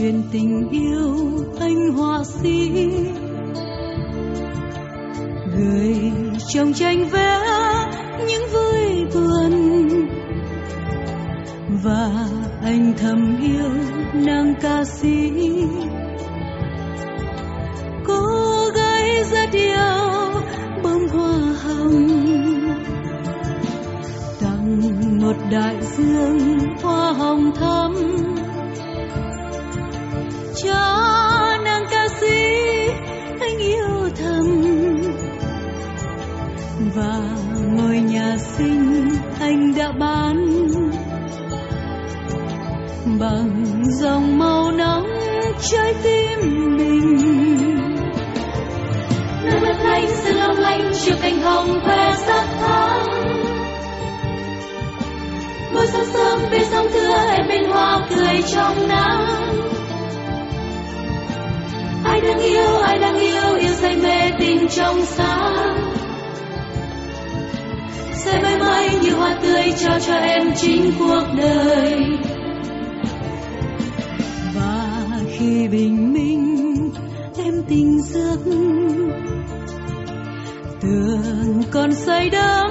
truyền tình yêu anh họa sĩ. Người trong tranh vẽ những vui buồn và anh thầm yêu nàng ca sĩ. Cô gái rất yêu bông hoa hồng, tặng một đại dương hoa hồng thắm. Đã bán bằng dòng màu nắng trái tim mình. Nơi lấp lánh sương long lanh chiều cành hồng khoe sắc thắm. Buổi sáng sớm bên sông thưa em bên hoa cười trong nắng. Ai đang yêu, ai đang yêu yêu say mê tình trong sáng. Sẽ mê như hoa tươi trao cho em chính cuộc đời. Và khi bình minh em tỉnh giấc tường còn say đắm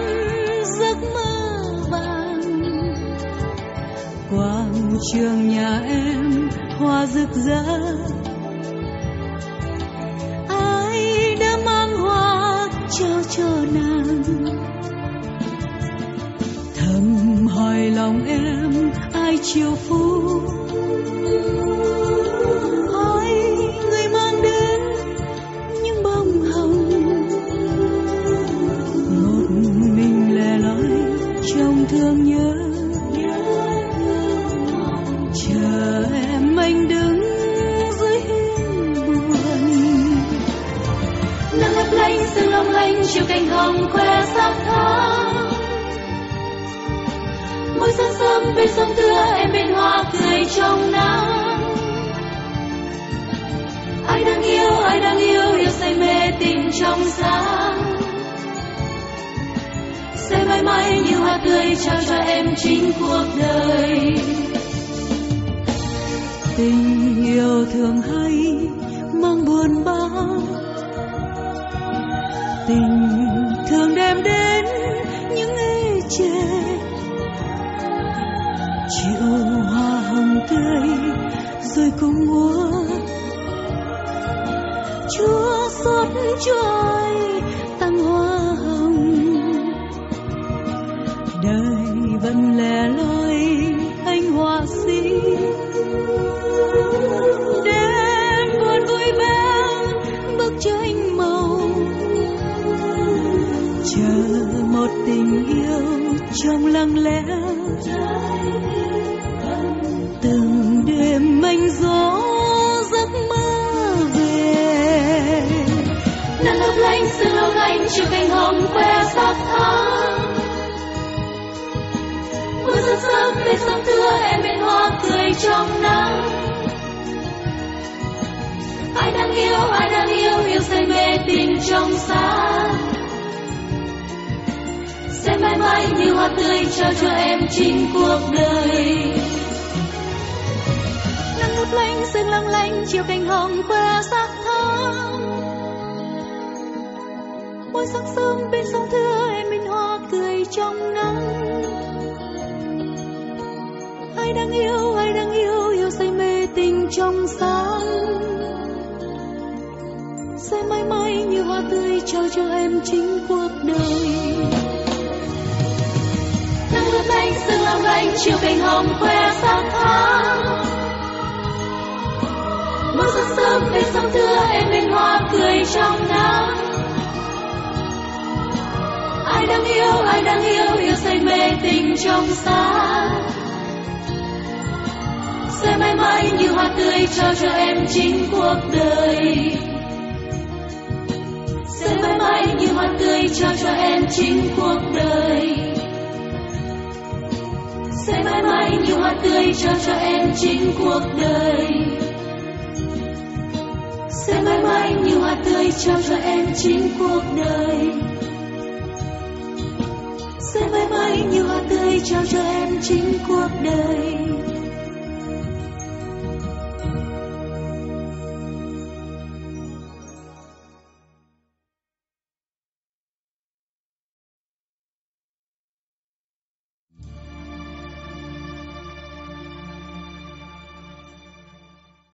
giấc mơ vàng. Quang trường nhà em hoa rực rỡ lòng em ai chiều phú ai người mang đến những bông hồng. Một mình lẻ loi trong thương nhớ. Chờ em anh đứng dưới hiên buồn. Nắng lấp lánh, sương long lanh, chiều cành hồng khoe sắc thắm mỗi sáng sớm bên sông thưa em bên hoa cười trong nắng. Ai đang yêu, ai đang yêu yêu say mê tình trong sáng. Sẽ mãi mãi như hoa tươi trao cho em chính cuộc đời. Tình yêu thường hay, mang buồn bã tình thường đem đến người rồi cùng múa chúa xót chúa ơi hoa hồng? Đời vẫn lẻ loi, anh họa sĩ. Đêm buồn vui bé bức tranh màu. Chờ một tình yêu trong lặng lẽ. từng chiều cành hồng khoe sắc thắm. Mỗi sáng sớm bên sông thưa, em bên hoa cười trong nắng. Ai đang yêu, ai đang yêu yêu say mê tình trong sáng. Sẽ mãi mãi như hoa tươi trao cho em chính cuộc đời. Nắng lấp lánh sương long lanh chiều cành hồng khoe sắc thắm sáng sớm bên sông thưa em bên hoa cười trong nắng. Ai đang yêu, ai đang yêu yêu say mê tình trong sáng. Sẽ mãi mãi như hoa tươi trao cho em chính cuộc đời. Nắng lấp lánh, sương long lanh chiều cành hồng khoe sắc thắm. Mỗi sáng sớm bên sông thưa em bên hoa cười trong nắng đang yêu, ai đang yêu yêu say mê tình trong sáng sẽ mãi mãi như hoa tươi trao cho em chính cuộc đời. Sẽ mãi mãi như hoa tươi trao cho em chính cuộc đời. Sẽ mãi mãi như hoa tươi trao cho em chính cuộc đời. Sẽ mãi mãi như hoa tươi trao cho em chính cuộc đời. Sẽ mãi